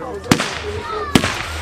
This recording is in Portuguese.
Show.